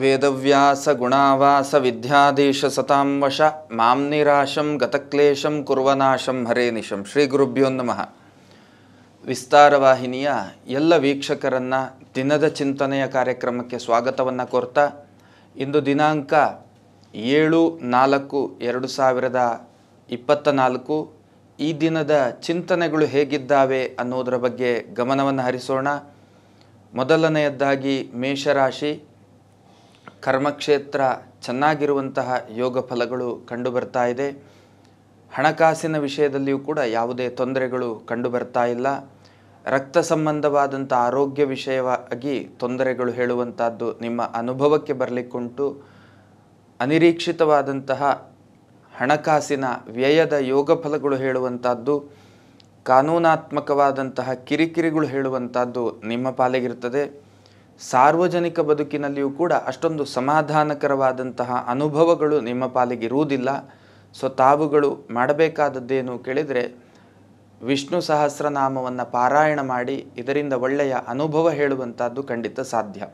ವೇದವ್ಯಾಸ ಗುಣಾವಾಸ ವಿದ್ಯಾಧೀಶ ಸತಾಂ ವಶ ಮಾಂ ನಿರಾಶಂ ಗತಕ್ಲೇಶಂ ಕುರ್ವನಾಶಂ ಹರೇ ನಿಶಂ ಶ್ರೀ ಗುರುಭ್ಯೋ ನಮಃ ವಿಸ್ತಾರವಾಹಿನಿಯ ಎಲ್ಲ ವೀಕ್ಷಕರನ್ನು ದಿನದ ಚಿಂತನೆಯ ಕಾರ್ಯಕ್ರಮಕ್ಕೆ ಸ್ವಾಗತವನ್ನು ಕೋರ್ತಾ, ಇಂದು ದಿನಾಂಕ ಏಳು ನಾಲ್ಕು ಎರಡು ಸಾವಿರದ ಇಪ್ಪತ್ತ ನಾಲ್ಕು ಈ ದಿನದ ಚಿಂತನೆಗಳು ಹೇಗಿದ್ದಾವೆ ಅನ್ನೋದರ ಬಗ್ಗೆ ಗಮನವನ್ನು ಹರಿಸೋಣ. ಮೊದಲನೆಯದ್ದಾಗಿ ಮೇಷರಾಶಿ. ಕರ್ಮಕ್ಷೇತ್ರ ಚೆನ್ನಾಗಿರುವಂತಹ ಯೋಗ ಫಲಗಳು ಕಂಡುಬರ್ತಾ ಇದೆ. ಹಣಕಾಸಿನ ವಿಷಯದಲ್ಲಿಯೂ ಕೂಡ ಯಾವುದೇ ತೊಂದರೆಗಳು ಕಂಡುಬರ್ತಾ ಇಲ್ಲ. ರಕ್ತ ಸಂಬಂಧವಾದಂಥ ಆರೋಗ್ಯ ವಿಷಯವಾಗಿ ತೊಂದರೆಗಳು ಹೇಳುವಂಥದ್ದು ನಿಮ್ಮ ಅನುಭವಕ್ಕೆ ಬರಲಿಕ್ಕುಂಟು. ಅನಿರೀಕ್ಷಿತವಾದಂತಹ ಹಣಕಾಸಿನ ವ್ಯಯದ ಯೋಗ ಫಲಗಳು ಹೇಳುವಂಥದ್ದು. ಕಾನೂನಾತ್ಮಕವಾದಂತಹ ಕಿರಿಕಿರಿಗಳು ಹೇಳುವಂಥದ್ದು ನಿಮ್ಮ ಪಾಲಿಗಿರ್ತದೆ ಸಾರ್ವಜನಿಕ ಬದುಕಿನಲ್ಲಿಯೂ ಕೂಡ ಅಷ್ಟೊಂದು ಸಮಾಧಾನಕರವಾದಂತಹ ಅನುಭವಗಳು ನಿಮ್ಮ ಪಾಲಿಗಿರುವುದಿಲ್ಲ ಸೊ, ತಾವುಗಳು ಮಾಡಬೇಕಾದದ್ದೇನು ಕೇಳಿದರೆ, ವಿಷ್ಣು ಸಹಸ್ರನಾಮವನ್ನು ಪಾರಾಯಣ ಮಾಡಿ ಇದರಿಂದ ಒಳ್ಳೆಯ ಅನುಭವ ಹೇಳುವಂಥದ್ದು ಖಂಡಿತ ಸಾಧ್ಯ.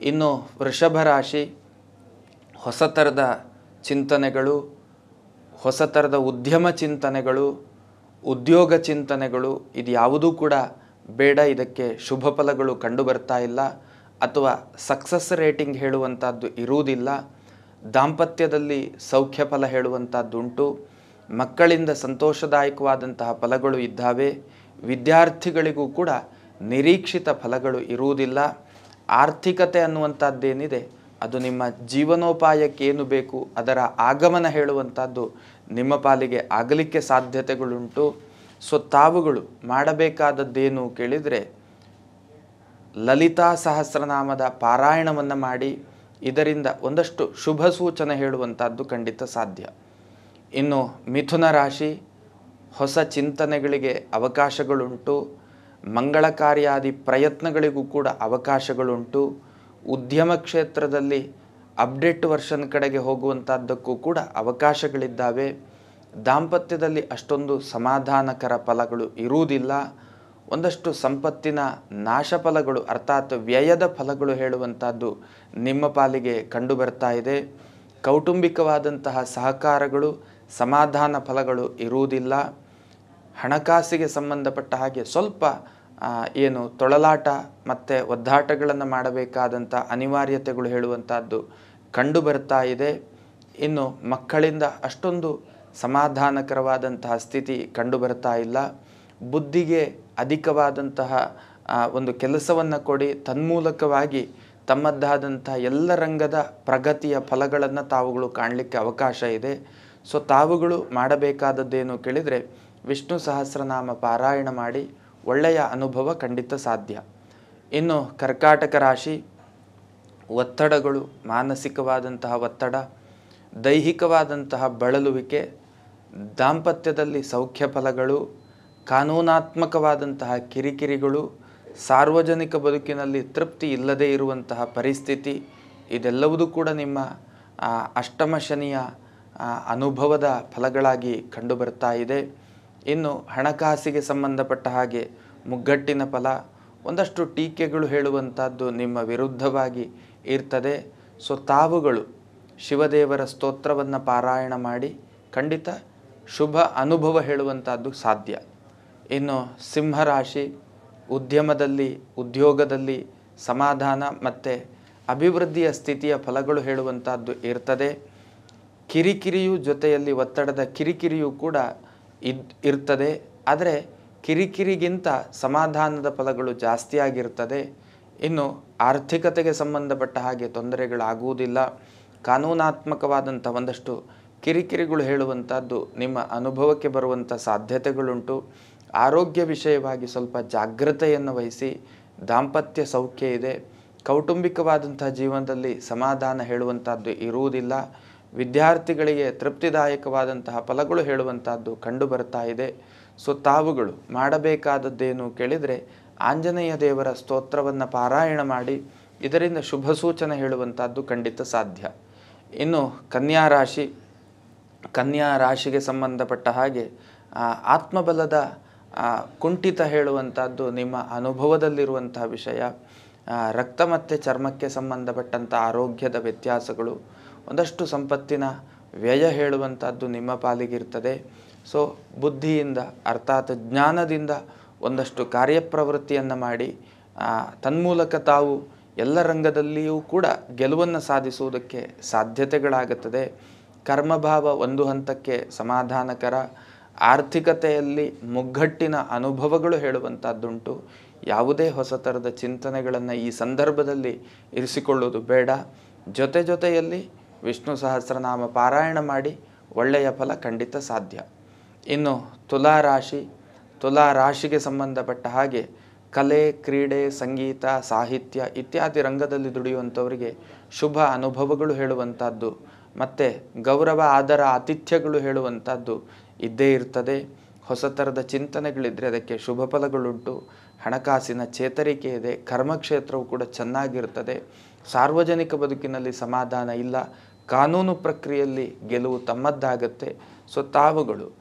ಇನ್ನು ವೃಷಭ ರಾಶಿ, ಹೊಸ ಥರದ ಚಿಂತನೆಗಳು, ಹೊಸ ಥರದ ಉದ್ಯಮ ಚಿಂತನೆಗಳು, ಉದ್ಯೋಗ ಚಿಂತನೆಗಳು ಇದು ಯಾವುದೂ ಕೂಡ ಬೇಡ, ಇದಕ್ಕೆ ಶುಭ ಫಲಗಳು ಕಂಡು ಬರ್ತಾ ಇಲ್ಲ ಅಥವಾ ಸಕ್ಸಸ್ ರೇಟಿಂಗ್ ಹೇಳುವಂಥದ್ದು ಇರುವುದಿಲ್ಲ. ದಾಂಪತ್ಯದಲ್ಲಿ ಸೌಖ್ಯ ಫಲ ಹೇಳುವಂಥದ್ದುಂಟು ಮಕ್ಕಳಿಂದ ಸಂತೋಷದಾಯಕವಾದಂತಹ ಫಲಗಳು ಇದ್ದಾವೆ. ವಿದ್ಯಾರ್ಥಿಗಳಿಗೂ ಕೂಡ ನಿರೀಕ್ಷಿತ ಫಲಗಳು ಇರುವುದಿಲ್ಲ. ಆರ್ಥಿಕತೆ ಅನ್ನುವಂಥದ್ದೇನಿದೆ ಅದು ನಿಮ್ಮ ಜೀವನೋಪಾಯಕ್ಕೆ ಏನು ಬೇಕು ಅದರ ಆಗಮನ ಹೇಳುವಂಥದ್ದು ನಿಮ್ಮ ಪಾಲಿಗೆ ಆಗಲಿಕ್ಕೆ ಸಾಧ್ಯತೆಗಳುಂಟು. ಸೊ ತಾವುಗಳು ಮಾಡಬೇಕಾದದ್ದೇನು ಕೇಳಿದರೆ ಲಲಿತಾ ಸಹಸ್ರನಾಮದ ಪಾರಾಯಣವನ್ನು ಮಾಡಿ ಇದರಿಂದ ಒಂದಷ್ಟು ಶುಭ ಸೂಚನೆ ಹೇಳುವಂಥದ್ದು ಖಂಡಿತ ಸಾಧ್ಯ. ಇನ್ನು ಮಿಥುನ ರಾಶಿ ಹೊಸ ಚಿಂತನೆಗಳಿಗೆ ಅವಕಾಶಗಳುಂಟು ಮಂಗಳ ಕಾರ್ಯಾದಿ ಪ್ರಯತ್ನಗಳಿಗೂ ಕೂಡ ಅವಕಾಶಗಳುಂಟು, ಉದ್ಯಮ ಕ್ಷೇತ್ರದಲ್ಲಿ ಅಪ್ಡೇಟ್ ವರ್ಷನ್ ಕಡೆಗೆ ಹೋಗುವಂಥದ್ದಕ್ಕೂ ಕೂಡ ಅವಕಾಶಗಳಿದ್ದಾವೆ. ದಾಂಪತ್ಯದಲ್ಲಿ ಅಷ್ಟೊಂದು ಸಮಾಧಾನಕರ ಫಲಗಳು ಇರುವುದಿಲ್ಲ. ಒಂದಷ್ಟು ಸಂಪತ್ತಿನ ನಾಶ ಫಲಗಳು ಅರ್ಥಾತ್ ವ್ಯಯದ ಫಲಗಳು ಹೇಳುವಂಥದ್ದು ನಿಮ್ಮ ಪಾಲಿಗೆ ಕಂಡು ಬರ್ತಾ ಇದೆ. ಕೌಟುಂಬಿಕವಾದಂತಹ ಸಹಕಾರಗಳು, ಸಮಾಧಾನ ಫಲಗಳು ಇರುವುದಿಲ್ಲ. ಹಣಕಾಸಿಗೆ ಸಂಬಂಧಪಟ್ಟ ಹಾಗೆ ಸ್ವಲ್ಪ ಏನು ತೊಳಲಾಟ ಮತ್ತು ಒದ್ದಾಟಗಳನ್ನು ಮಾಡಬೇಕಾದಂಥ ಅನಿವಾರ್ಯತೆಗಳು ಹೇಳುವಂಥದ್ದು ಕಂಡು ಬರ್ತಾ ಇದೆ. ಇನ್ನು ಮಕ್ಕಳಿಂದ ಅಷ್ಟೊಂದು ಸಮಾಧಾನಕರವಾದಂತಹ ಸ್ಥಿತಿ ಕಂಡು ಬರ್ತಾ ಇಲ್ಲ. ಬುದ್ಧಿಗೆ ಅಧಿಕವಾದಂತಹ ಒಂದು ಕೆಲಸವನ್ನು ಕೊಡಿ, ತನ್ಮೂಲಕವಾಗಿ ತಮ್ಮದ್ದಾದಂಥ ಎಲ್ಲ ರಂಗದ ಪ್ರಗತಿಯ ಫಲಗಳನ್ನು ತಾವುಗಳು ಕಾಣಲಿಕ್ಕೆ ಅವಕಾಶ ಇದೆ. ಸೊ, ತಾವುಗಳು ಮಾಡಬೇಕಾದದ್ದೇನು ಕೇಳಿದರೆ, ವಿಷ್ಣು ಸಹಸ್ರನಾಮ ಪಾರಾಯಣ ಮಾಡಿ ಒಳ್ಳೆಯ ಅನುಭವ ಖಂಡಿತ ಸಾಧ್ಯ. ಇನ್ನು ಕರ್ಕಾಟಕ ರಾಶಿ, ಒತ್ತಡಗಳು, ಮಾನಸಿಕವಾದಂತಹ ಒತ್ತಡ, ದೈಹಿಕವಾದಂತಹ ಬಳಲುವಿಕೆ ದಾಂಪತ್ಯದಲ್ಲಿ ಸೌಖ್ಯ ಫಲಗಳು ಕಾನೂನಾತ್ಮಕವಾದಂತಹ ಕಿರಿಕಿರಿಗಳು, ಸಾರ್ವಜನಿಕ ಬದುಕಿನಲ್ಲಿ ತೃಪ್ತಿ ಇಲ್ಲದೇ ಇರುವಂತಹ ಪರಿಸ್ಥಿತಿ ಇದೆಲ್ಲವೂ ಕೂಡ ನಿಮ್ಮ ಅಷ್ಟಮ ಶನಿಯ ಅನುಭವದ ಫಲಗಳಾಗಿ ಕಂಡುಬರ್ತಾ ಇದೆ. ಇನ್ನು ಹಣಕಾಸಿಗೆ ಸಂಬಂಧಪಟ್ಟ ಹಾಗೆ ಮುಗ್ಗಟ್ಟಿನ ಫಲ, ಒಂದಷ್ಟು ಟೀಕೆಗಳು ಹೇಳುವಂಥದ್ದು ನಿಮ್ಮ ವಿರುದ್ಧವಾಗಿ ಇರ್ತದೆ. ಸೊ, ತಾವುಗಳು ಶಿವದೇವರ ಸ್ತೋತ್ರವನ್ನು ಪಾರಾಯಣ ಮಾಡಿ ಖಂಡಿತ ಶುಭ ಅನುಭವ ಹೇಳುವಂಥದ್ದು ಸಾಧ್ಯ. ಇನ್ನು ಸಿಂಹರಾಶಿ, ಉದ್ಯಮದಲ್ಲಿ, ಉದ್ಯೋಗದಲ್ಲಿ ಸಮಾಧಾನ ಮತ್ತು ಅಭಿವೃದ್ಧಿಯ ಸ್ಥಿತಿಯ ಫಲಗಳು ಹೇಳುವಂಥದ್ದು ಇರ್ತದೆ. ಕಿರಿಕಿರಿಯು ಜೊತೆಯಲ್ಲಿ ಒತ್ತಡದ ಕಿರಿಕಿರಿಯೂ ಕೂಡ ಇದ್, ಇರ್ತದೆ. ಆದರೆ ಕಿರಿಕಿರಿಗಿಂತ ಸಮಾಧಾನದ ಫಲಗಳು ಜಾಸ್ತಿಯಾಗಿರ್ತದೆ ಇನ್ನು ಆರ್ಥಿಕತೆಗೆ ಸಂಬಂಧಪಟ್ಟ ಹಾಗೆ ತೊಂದರೆಗಳಾಗುವುದಿಲ್ಲ. ಕಾನೂನಾತ್ಮಕವಾದಂಥ ಒಂದಷ್ಟು ಕಿರಿಕಿರಿಗಳು ಹೇಳುವಂಥದ್ದು, ನಿಮ್ಮ ಅನುಭವಕ್ಕೆ ಬರುವಂಥ ಸಾಧ್ಯತೆಗಳುಂಟು. ಆರೋಗ್ಯ ವಿಷಯವಾಗಿ ಸ್ವಲ್ಪ ಜಾಗ್ರತೆಯನ್ನು ವಹಿಸಿ, ದಾಂಪತ್ಯ ಸೌಖ್ಯ ಇದೆ. ಕೌಟುಂಬಿಕವಾದಂಥ ಜೀವನದಲ್ಲಿ ಸಮಾಧಾನ ಹೇಳುವಂಥದ್ದು ಇರುವುದಿಲ್ಲ. ವಿದ್ಯಾರ್ಥಿಗಳಿಗೆ ತೃಪ್ತಿದಾಯಕವಾದಂತಹ ಫಲಗಳು ಹೇಳುವಂಥದ್ದು ಕಂಡು ಬರ್ತಾ ಇದೆ. ಸೊ, ತಾವುಗಳು ಮಾಡಬೇಕಾದದ್ದೇನು ಕೇಳಿದರೆ ಆಂಜನೇಯ ದೇವರ ಸ್ತೋತ್ರವನ್ನು ಪಾರಾಯಣ ಮಾಡಿ, ಇದರಿಂದ ಶುಭ ಸೂಚನೆ ಹೇಳುವಂಥದ್ದು ಖಂಡಿತ ಸಾಧ್ಯ. ಇನ್ನು ಕನ್ಯಾ ರಾಶಿ ಕನ್ಯಾ ರಾಶಿಗೆ ಸಂಬಂಧಪಟ್ಟ ಹಾಗೆ ಆತ್ಮಬಲದ ಕುಂಠಿತ ಹೇಳುವಂಥದ್ದು ನಿಮ್ಮ ಅನುಭವದಲ್ಲಿರುವಂತಹ ವಿಷಯ. ರಕ್ತ ಮತ್ತು ಚರ್ಮಕ್ಕೆ ಸಂಬಂಧಪಟ್ಟಂಥ ಆರೋಗ್ಯದ ವ್ಯತ್ಯಾಸಗಳು, ಒಂದಷ್ಟು ಸಂಪತ್ತಿನ ವ್ಯಯ ಹೇಳುವಂಥದ್ದು ನಿಮ್ಮ ಪಾಲಿಗಿರ್ತದೆ. ಸೊ, ಬುದ್ಧಿಯಿಂದ ಅರ್ಥಾತ್ ಜ್ಞಾನದಿಂದ ಒಂದಷ್ಟು ಕಾರ್ಯಪ್ರವೃತ್ತಿಯನ್ನು ಮಾಡಿ ತನ್ಮೂಲಕ ತಾವು ಎಲ್ಲ ರಂಗದಲ್ಲಿಯೂ ಕೂಡ ಗೆಲುವನ್ನು ಸಾಧಿಸುವುದಕ್ಕೆ ಸಾಧ್ಯತೆಗಳಾಗುತ್ತದೆ. ಕರ್ಮಭಾವ ಒಂದು ಹಂತಕ್ಕೆ ಸಮಾಧಾನಕರ, ಆರ್ಥಿಕತೆಯಲ್ಲಿ ಮುಗ್ಗಟ್ಟಿನ ಅನುಭವಗಳು ಹೇಳುವಂಥದ್ದುಂಟು ಯಾವುದೇ ಹೊಸ ಥರದ ಚಿಂತನೆಗಳನ್ನು ಈ ಸಂದರ್ಭದಲ್ಲಿ ಇರಿಸಿಕೊಳ್ಳುವುದು ಬೇಡ. ಜೊತೆ ಜೊತೆಯಲ್ಲಿ ವಿಷ್ಣು ಸಹಸ್ರನಾಮ ಪಾರಾಯಣ ಮಾಡಿ ಒಳ್ಳೆಯ ಫಲ ಖಂಡಿತ ಸಾಧ್ಯ. ಇನ್ನು ತುಲಾ ರಾಶಿ ತುಲಾ ರಾಶಿಗೆ ಸಂಬಂಧಪಟ್ಟ ಹಾಗೆ ಕಲೆ, ಕ್ರೀಡೆ, ಸಂಗೀತ, ಸಾಹಿತ್ಯ ಇತ್ಯಾದಿ ರಂಗದಲ್ಲಿ ದುಡಿಯುವಂಥವರಿಗೆ ಶುಭ ಅನುಭವಗಳು ಹೇಳುವಂಥದ್ದು ಮತ್ತು ಗೌರವ, ಆದರ, ಆತಿಥ್ಯಗಳು ಹೇಳುವಂಥದ್ದು ಇದ್ದೇ ಇರ್ತದೆ. ಹೊಸ ಥರದ ಚಿಂತನೆಗಳಿದ್ದರೆ ಅದಕ್ಕೆ ಶುಭ ಫಲಗಳುಂಟು. ಹಣಕಾಸಿನ ಚೇತರಿಕೆ ಇದೆ. ಕರ್ಮಕ್ಷೇತ್ರವು ಕೂಡ ಚೆನ್ನಾಗಿರ್ತದೆ. ಸಾರ್ವಜನಿಕ ಬದುಕಿನಲ್ಲಿ ಸಮಾಧಾನ ಇಲ್ಲ. ಕಾನೂನು ಪ್ರಕ್ರಿಯೆಯಲ್ಲಿ ಗೆಲುವು ತಮ್ಮದ್ದಾಗತ್ತೆ. ಸೊ, ತಾವುಗಳು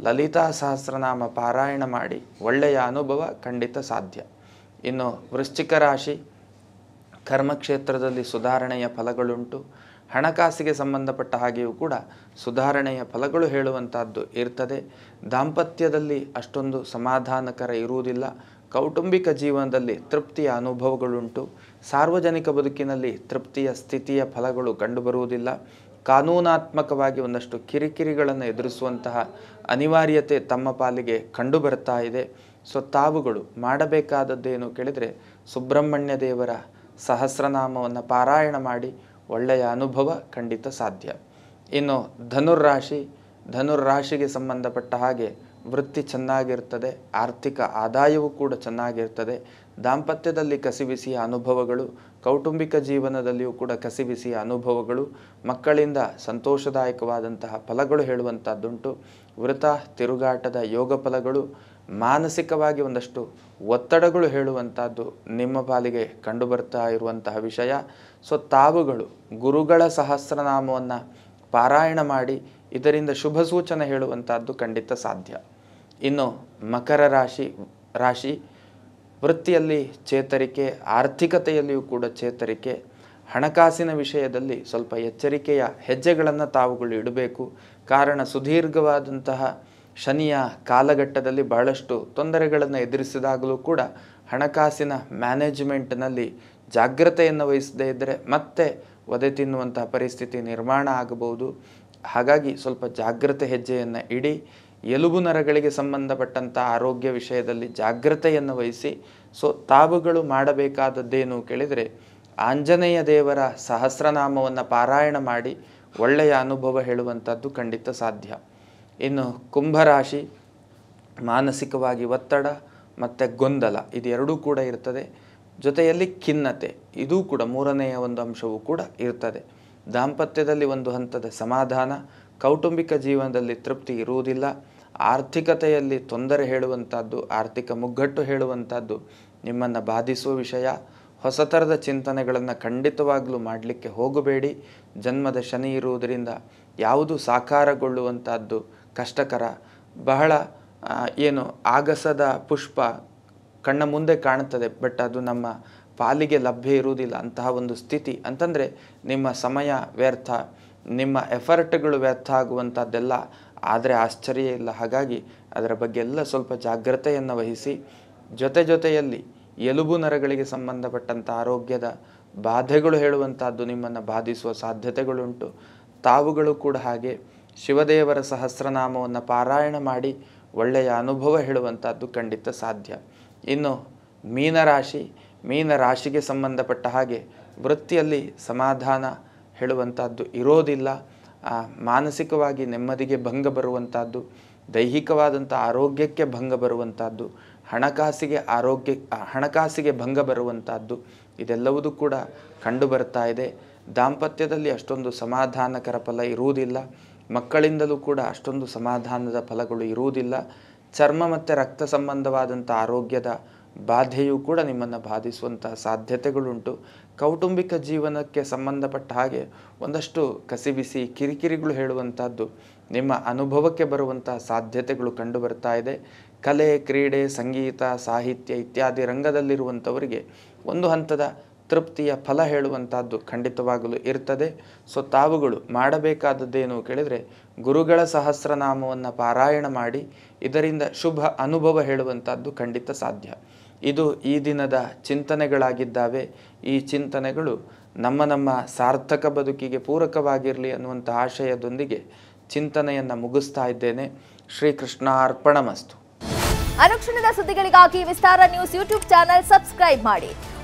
ಲಲಿತಾ ಸಹಸ್ರನಾಮ ಪಾರಾಯಣ ಮಾಡಿ ಒಳ್ಳೆಯ ಅನುಭವ ಖಂಡಿತ ಸಾಧ್ಯ. ಇನ್ನು ವೃಶ್ಚಿಕ ರಾಶಿ ಕರ್ಮಕ್ಷೇತ್ರದಲ್ಲಿ ಸುಧಾರಣೆಯ ಫಲಗಳುಂಟು. ಹಣಕಾಸಿಗೆ ಸಂಬಂಧಪಟ್ಟ ಹಾಗೆಯೂ ಕೂಡ ಸುಧಾರಣೆಯ ಫಲಗಳು ಹೇಳುವಂತಹದ್ದು ಇರ್ತದೆ. ದಾಂಪತ್ಯದಲ್ಲಿ ಅಷ್ಟೊಂದು ಸಮಾಧಾನಕರ ಇರುವುದಿಲ್ಲ. ಕೌಟುಂಬಿಕ ಜೀವನದಲ್ಲಿ ತೃಪ್ತಿಯ ಅನುಭವಗಳುಂಟು. ಸಾರ್ವಜನಿಕ ಬದುಕಿನಲ್ಲಿ ತೃಪ್ತಿಯ ಸ್ಥಿತಿಯ ಫಲಗಳು ಕಂಡುಬರುವುದಿಲ್ಲ. ಕಾನೂನಾತ್ಮಕವಾಗಿ ಒಂದಷ್ಟು ಕಿರಿಕಿರಿಗಳನ್ನು ಎದುರಿಸುವಂತಹ ಅನಿವಾರ್ಯತೆ ತಮ್ಮ ಪಾಲಿಗೆ ಕಂಡುಬರ್ತಾ ಇದೆ. ಸೊ, ತಾವುಗಳು ಮಾಡಬೇಕಾದದ್ದೇನು ಕೇಳಿದರೆ ಸುಬ್ರಹ್ಮಣ್ಯ ದೇವರ ಸಹಸ್ರನಾಮವನ್ನು ಪಾರಾಯಣ ಮಾಡಿ ಒಳ್ಳೆಯ ಅನುಭವ ಖಂಡಿತ ಸಾಧ್ಯ. ಇನ್ನು ಧನುರ್ರಾಶಿ, ಧನುರ್ರಾಶಿಗೆ ಸಂಬಂಧಪಟ್ಟ ಹಾಗೆ ವೃತ್ತಿ ಚೆನ್ನಾಗಿರ್ತದೆ, ಆರ್ಥಿಕ ಆದಾಯವೂ ಕೂಡ ಚೆನ್ನಾಗಿರ್ತದೆ, ದಾಂಪತ್ಯದಲ್ಲಿ ಕಸಿಬಿಸಿಯ ಅನುಭವಗಳು, ಕೌಟುಂಬಿಕ ಜೀವನದಲ್ಲಿಯೂ ಕೂಡ ಕಸಿಬಿಸಿಯ ಅನುಭವಗಳು, ಮಕ್ಕಳಿಂದ ಸಂತೋಷದಾಯಕವಾದಂತಹ ಫಲಗಳು ಹೇಳುವಂಥದ್ದುಂಟು ವೃತ ತಿರುಗಾಟದ ಯೋಗ ಫಲಗಳು ಮಾನಸಿಕವಾಗಿ ಒಂದಷ್ಟು ಒತ್ತಡಗಳು ಹೇಳುವಂಥದ್ದು ನಿಮ್ಮ ಪಾಲಿಗೆ ಕಂಡುಬರ್ತಾ ಇರುವಂತಹ ವಿಷಯ. ಸೊ ತಾವುಗಳು ಗುರುಗಳ ಸಹಸ್ರನಾಮವನ್ನು ಪಾರಾಯಣ ಮಾಡಿ ಇದರಿಂದ ಶುಭ ಸೂಚನೆ ಹೇಳುವಂಥದ್ದು ಖಂಡಿತ ಸಾಧ್ಯ. ಇನ್ನು ಮಕರ ರಾಶಿ ರಾಶಿ ವೃತ್ತಿಯಲ್ಲಿ ಚೇತರಿಕೆ, ಆರ್ಥಿಕತೆಯಲ್ಲಿಯೂ ಕೂಡ ಚೇತರಿಕೆ. ಹಣಕಾಸಿನ ವಿಷಯದಲ್ಲಿ ಸ್ವಲ್ಪ ಎಚ್ಚರಿಕೆಯ ಹೆಜ್ಜೆಗಳನ್ನು ತಾವುಗಳು ಇಡಬೇಕು. ಕಾರಣ ಸುದೀರ್ಘವಾದಂತಹ ಶನಿಯ ಕಾಲಘಟ್ಟದಲ್ಲಿ ಬಹಳಷ್ಟು ತೊಂದರೆಗಳನ್ನು ಎದುರಿಸಿದಾಗಲೂ ಕೂಡ ಹಣಕಾಸಿನ ಮ್ಯಾನೇಜ್ಮೆಂಟ್ನಲ್ಲಿ ಜಾಗ್ರತೆಯನ್ನು ವಹಿಸದೇ ಇದ್ದರೆ ಮತ್ತೆ ಒದೆ ತಿನ್ನುವಂತಹ ಪರಿಸ್ಥಿತಿ ನಿರ್ಮಾಣ ಆಗಬಹುದು. ಹಾಗಾಗಿ ಸ್ವಲ್ಪ ಜಾಗ್ರತೆ ಹೆಜ್ಜೆಯನ್ನು ಇಡಿ, ಎಲುಬು ನರಗಳಿಗೆ ಸಂಬಂಧಪಟ್ಟಂಥ ಆರೋಗ್ಯ ವಿಷಯದಲ್ಲಿ ಜಾಗ್ರತೆಯನ್ನು ವಹಿಸಿ, ಸೊ ತಾವುಗಳು ಮಾಡಬೇಕಾದದ್ದೇನು ಕೇಳಿದರೆ ಆಂಜನೇಯ ದೇವರ ಸಹಸ್ರನಾಮವನ್ನು ಪಾರಾಯಣ ಮಾಡಿ ಒಳ್ಳೆಯ ಅನುಭವ ಹೇಳುವಂಥದ್ದು ಖಂಡಿತ ಸಾಧ್ಯ. ಇನ್ನು ಕುಂಭರಾಶಿ, ಮಾನಸಿಕವಾಗಿ ಒತ್ತಡ ಮತ್ತು ಗೊಂದಲ ಇದೆರಡೂ ಕೂಡ ಇರ್ತದೆ. ಜೊತೆಯಲ್ಲಿ ಖಿನ್ನತೆ, ಇದೂ ಕೂಡ ಮೂರನೆಯ ಒಂದು ಅಂಶವೂ ಕೂಡ ಇರ್ತದೆ. ದಾಂಪತ್ಯದಲ್ಲಿ ಒಂದು ಹಂತದ ಸಮಾಧಾನ, ಕೌಟುಂಬಿಕ ಜೀವನದಲ್ಲಿ ತೃಪ್ತಿ ಇರುವುದಿಲ್ಲ, ಆರ್ಥಿಕತೆಯಲ್ಲಿ ತೊಂದರೆ ಹೇಳುವಂಥದ್ದು ಆರ್ಥಿಕ ಮುಗ್ಗಟ್ಟು ಹೇಳುವಂಥದ್ದು ನಿಮ್ಮನ್ನು ಬಾಧಿಸುವ ವಿಷಯ. ಹೊಸ ಥರದ ಚಿಂತನೆಗಳನ್ನು ಖಂಡಿತವಾಗಲೂ ಮಾಡಲಿಕ್ಕೆ ಹೋಗಬೇಡಿ. ಜನ್ಮದ ಶನಿ ಇರುವುದರಿಂದ ಯಾವುದು ಸಾಕಾರಗೊಳ್ಳುವಂಥದ್ದು ಕಷ್ಟಕರ, ಬಹಳ ಏನು ಆಗಸದ ಪುಷ್ಪ ಕಣ್ಣ ಮುಂದೆ ಕಾಣುತ್ತದೆ, ಬಟ್ ಅದು ನಮ್ಮ ಪಾಲಿಗೆ ಲಭ್ಯ ಇರುವುದಿಲ್ಲ. ಅಂತಹ ಒಂದು ಸ್ಥಿತಿ. ಅಂತಂದರೆ, ನಿಮ್ಮ ಸಮಯ ವ್ಯರ್ಥ, ನಿಮ್ಮ ಎಫರ್ಟ್ಗಳು ವ್ಯರ್ಥ ಆಗುವಂಥದ್ದೆಲ್ಲ ಆದರೆ ಆಶ್ಚರ್ಯ ಇಲ್ಲ. ಹಾಗಾಗಿ ಅದರ ಬಗ್ಗೆ ಎಲ್ಲ ಸ್ವಲ್ಪ ಜಾಗ್ರತೆಯನ್ನು ವಹಿಸಿ, ಜೊತೆ ಜೊತೆಯಲ್ಲಿ ಎಲುಬು ನರಗಳಿಗೆ ಸಂಬಂಧಪಟ್ಟಂಥ ಆರೋಗ್ಯದ ಬಾಧೆಗಳು ಹೇಳುವಂಥದ್ದು ನಿಮ್ಮನ್ನು ಬಾಧಿಸುವ ಸಾಧ್ಯತೆಗಳುಂಟು. ತಾವುಗಳು ಕೂಡ ಹಾಗೆ ಶಿವದೇವರ ಸಹಸ್ರನಾಮವನ್ನು ಪಾರಾಯಣ ಮಾಡಿ ಒಳ್ಳೆಯ ಅನುಭವ ಹೇಳುವಂಥದ್ದು ಖಂಡಿತ ಸಾಧ್ಯ. ಇನ್ನು ಮೀನರಾಶಿ, ಮೀನರಾಶಿಗೆ ಸಂಬಂಧಪಟ್ಟ ಹಾಗೆ ವೃತ್ತಿಯಲ್ಲಿ ಸಮಾಧಾನ ಹೇಳುವಂಥದ್ದು ಇರೋದಿಲ್ಲ. ಮಾನಸಿಕವಾಗಿ ನೆಮ್ಮದಿಗೆ ಭಂಗ ಬರುವಂಥದ್ದು, ದೈಹಿಕವಾದಂಥ ಆರೋಗ್ಯಕ್ಕೆ ಭಂಗ ಬರುವಂಥದ್ದು, ಹಣಕಾಸಿಗೆ ಆರೋಗ್ಯ, ಹಣಕಾಸಿಗೆ ಭಂಗ ಬರುವಂಥದ್ದು ಇದೆಲ್ಲವೂ ಕೂಡ ಕಂಡು ಬರ್ತಾ ಇದೆ. ದಾಂಪತ್ಯದಲ್ಲಿ ಅಷ್ಟೊಂದು ಸಮಾಧಾನಕರ ಫಲ ಇರುವುದಿಲ್ಲ. ಮಕ್ಕಳಿಂದಲೂ ಕೂಡ ಅಷ್ಟೊಂದು ಸಮಾಧಾನದ ಫಲಗಳು ಇರುವುದಿಲ್ಲ. ಚರ್ಮ ಮತ್ತು ರಕ್ತ ಸಂಬಂಧವಾದಂಥ ಆರೋಗ್ಯದ ಬಾಧೆಯೂ ಕೂಡ ನಿಮ್ಮನ್ನು ಬಾಧಿಸುವಂತಹ ಸಾಧ್ಯತೆಗಳುಂಟು. ಕೌಟುಂಬಿಕ ಜೀವನಕ್ಕೆ ಸಂಬಂಧಪಟ್ಟ ಹಾಗೆ ಒಂದಷ್ಟು ಕಸಿಬಿಸಿ ಕಿರಿಕಿರಿಗಳು ಹೇಳುವಂಥದ್ದು ನಿಮ್ಮ ಅನುಭವಕ್ಕೆ ಬರುವಂತಹ ಸಾಧ್ಯತೆಗಳು ಕಂಡುಬರ್ತಾ ಇದೆ. ಕಲೆ, ಕ್ರೀಡೆ, ಸಂಗೀತ, ಸಾಹಿತ್ಯ ಇತ್ಯಾದಿ ರಂಗದಲ್ಲಿರುವಂಥವರಿಗೆ ಒಂದು ಹಂತದ ತೃಪ್ತಿಯ ಫಲ ಹೇಳುವಂಥದ್ದು ಖಂಡಿತವಾಗಲೂ ಇರ್ತದೆ. ಸೊ ತಾವುಗಳು ಮಾಡಬೇಕಾದದ್ದೇನು ಕೇಳಿದರೆ, ಗುರುಗಳ ಸಹಸ್ರನಾಮವನ್ನು ಪಾರಾಯಣ ಮಾಡಿ, ಇದರಿಂದ ಶುಭ ಅನುಭವ ಹೇಳುವಂಥದ್ದು ಖಂಡಿತ ಸಾಧ್ಯ. ಇದು ಈ ದಿನದ ಚಿಂತನೆಗಳಾಗಿದ್ದಾವೆ. ಈ ಚಿಂತನೆಗಳು ನಮ್ಮ ನಮ್ಮ ಸಾರ್ಥಕ ಬದುಕಿಗೆ ಪೂರಕವಾಗಿರಲಿ ಅನ್ನುವಂಥ ಆಶಯದೊಂದಿಗೆ ಚಿಂತನೆಯನ್ನು ಮುಗಿಸ್ತಾ ಇದ್ದೇನೆ. ಶ್ರೀಕೃಷ್ಣ ಅರ್ಪಣಮಸ್ತು ಅನುಕ್ಷಣದ ಸುದ್ದಿಗಳಿಗಾಗಿ Vistara news YouTube channel subscribe ಮಾಡಿ.